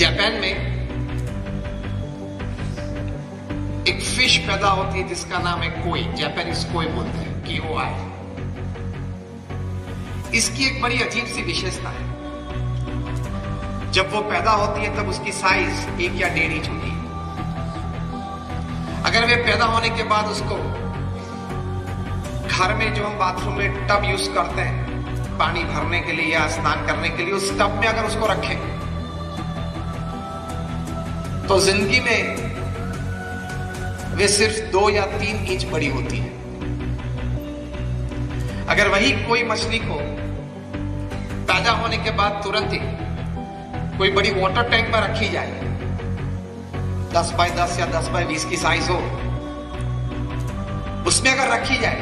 Japan में एक fish पैदा होती है जिसका नाम है कोई। जापानीज कोई बोलते हैं। कि वो आए इसकी एक बड़ी अजीब सी विशेषता है। जब वो पैदा होती है, तब उसकी साइज़ एक या डेढ़ इंच होती है। अगर वे पैदा होने के बाद उसको घर में जो हम बाथरूम में टब यूज़ करते हैं, पानी भरने के लिए या स्नान करने के लिए, उस टब में अगर उसको रखें तो ज़िंदगी में वे सिर्फ़ दो या तीन इंच बड़ी होती है। अगर वही कोई मछली को पैदा होने के बाद तुरंत ही कोई बड़ी वाटर टैंक में रखी जाए, दस बाय दस या दस बाय बीस की साइज़ हो, उसमें अगर रखी जाए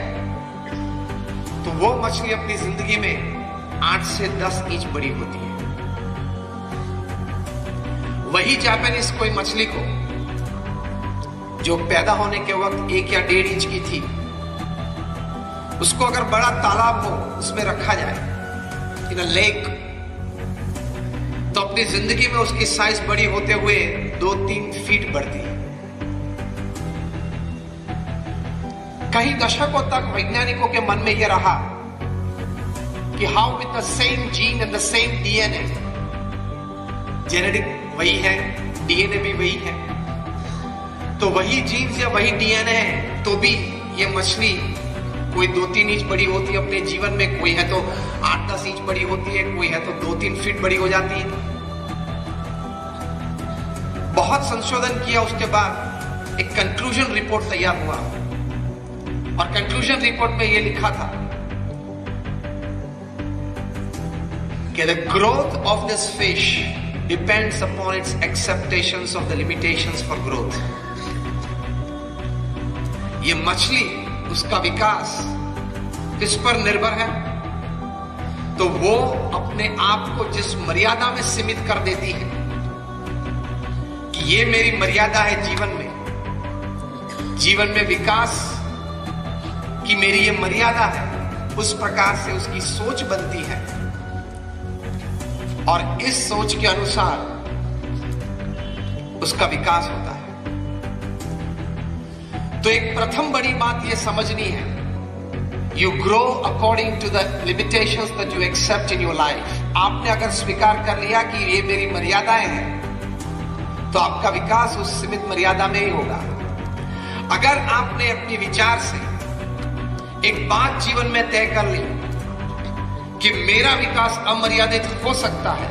तो वो मछली अपनी ज़िंदगी में आठ से दस इंच बड़ी होती है। वही जापानीज कोई मछली को, जो पैदा होने के वक्त एक या डेढ़ इंच की थी, उसको अगर बड़ा तालाब हो, उसमें रखा जाए इन लेक तो अपनी ज़िंदगी में उसकी साइज़ बड़ी होते हुए दो तीन फीट बढ़ती है। कई दशकों तक वैज्ञानिकों के मन में यह रहा कि how with the same gene and the same DNA genetic वही है डीएनए भी वही है। तो वही जीन्स या वही डीएनए है तो भी ये मछली कोई दो तीन इंच बड़ी होती है अपने जीवन में, कोई है तो आठ दस इंच बड़ी होती है, कोई है तो दो तीन फीट बड़ी हो जाती है। बहुत संशोधन किया उसके बाद एक कंक्लूजन रिपोर्ट तैयार हुआ। और कंक्लूजन रिपोर्ट में यह लिखा था कि the growth of this fish depends upon its acceptations of the limitations for growth ये मछली, उसका विकास किस पर निर्भर है? तो वो अपने आप को जिस मर्यादा में सीमित कर देती है कि ये मेरी मर्यादा है जीवन में। जीवन में विकास की मेरी ये मर्यादा है, उस प्रकार से उसकी सोच बनती है। और इस सोच के अनुसार उसका विकास होता है। तो एक प्रथम बड़ी बात यह समझनी है। You grow according to the limitation that you accept in your life आपने अगर स्वीकार कर लिया कि ये मेरी मर्यादाएँ हैं तो आपका विकास उस सीमित मर्यादा में ही होगा। अगर आपने अपने विचार से एक बात जीवन में तय कर ली कि मेरा विकास अमर्यादित हो सकता है।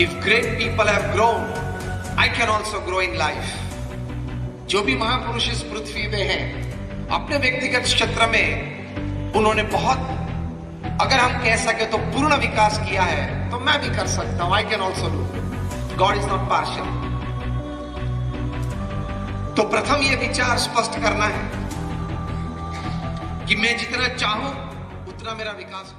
If great people have grown I can also grow in life जो भी महापुरुष इस पृथ्वी में हैं, अपने व्यक्तिगत क्षेत्र में, उन्होंने बहुत, अगर हम कह सके तो पूर्ण विकास किया है तो मैं भी कर सकता हूँ I can also do God is not partial तो प्रथम यह विचार स्पष्ट करना है। कि मैं जितना चाहूँ उतना मेरा विकास